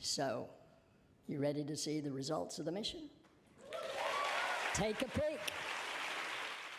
So, you ready to see the results of the mission? Take a peek.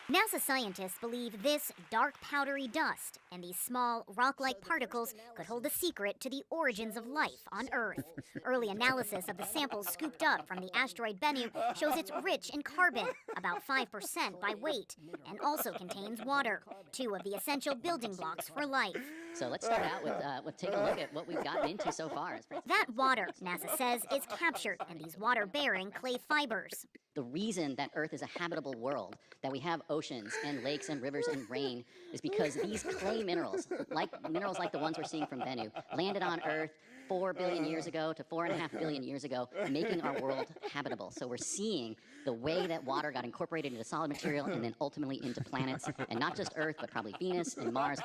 NASA scientists believe this dark powdery dust and these small rock like particles could hold the secret to the origins of life on Earth. Early analysis of the samples scooped up from the asteroid Bennu shows it's rich in carbon, about 5% by weight, and also contains water, two of the essential building blocks for life. So let's start out with, uh, with take a look at what we've gotten into so far. That water, NASA says, is captured in these water bearing clay fibers. The reason that Earth is a habitable world, that we have oceans and lakes and rivers and rain, is because these clay minerals, like minerals like the ones we're seeing from Bennu, landed on Earth four billion years uh-huh. ago to four and a half billion years ago, making our world habitable. So we're seeing the way that water got incorporated into solid material and then ultimately into planets, and not just Earth, but probably Venus and Mars.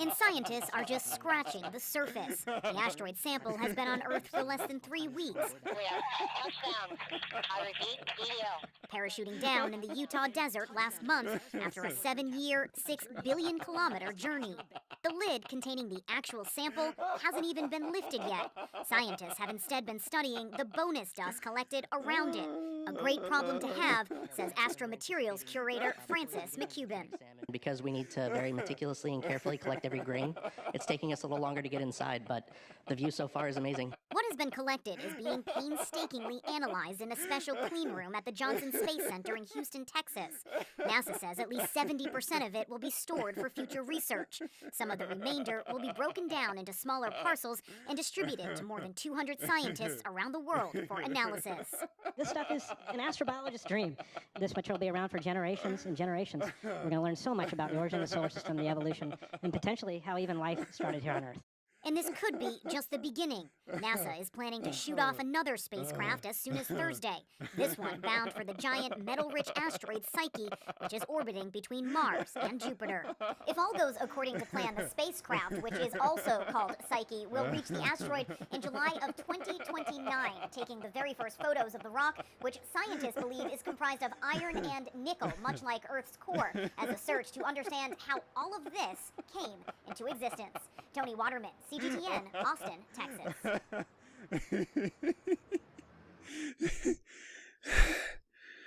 And scientists are just scratching the surface. The asteroid sample has been on Earth for less than three weeks. Touchdown. I repeat, EDO. Parachuting down in the Utah desert last month after a seven year, six billion kilometer journey. The lid containing the actual sample hasn't even been lifted yet. Scientists have instead been studying the bonus dust collected around it. A great problem to have, says astromaterials curator Francis McCubbin. Because we need to very meticulously and carefully collect every grain, it's taking us a little longer to get inside, but the view so far is amazing. What has been collected is being painstakingly analyzed in a special clean room at the Johnson Space Center in Houston, Texas. NASA says at least 70% of it will be stored for future research. Some of the remainder will be broken down into smaller parcels and distributed to more than 200 scientists around the world for analysis. This stuff is an astrobiologist's dream. This material will be around for generations and generations. We're going to learn so much about the origin of the solar system, the evolution, and potentially how even life started here on Earth. And this could be just the beginning. NASA is planning to shoot off another spacecraft as soon as Thursday. This one bound for the giant metal rich asteroid Psyche, which is orbiting between Mars and Jupiter. If all goes according to plan, the spacecraft, which is also called Psyche, will reach the asteroid in July of 2029, taking the very first photos of the rock, which scientists believe is comprised of iron and nickel, much like Earth's core, as a search to understand how all of this came into existence. Toni Waterman, CGTN, Austin, Texas.